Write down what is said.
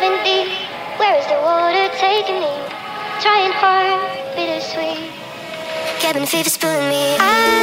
diving deep. Where is the water taking me? Trying hard, bittersweet. Cabin fever pulling me. I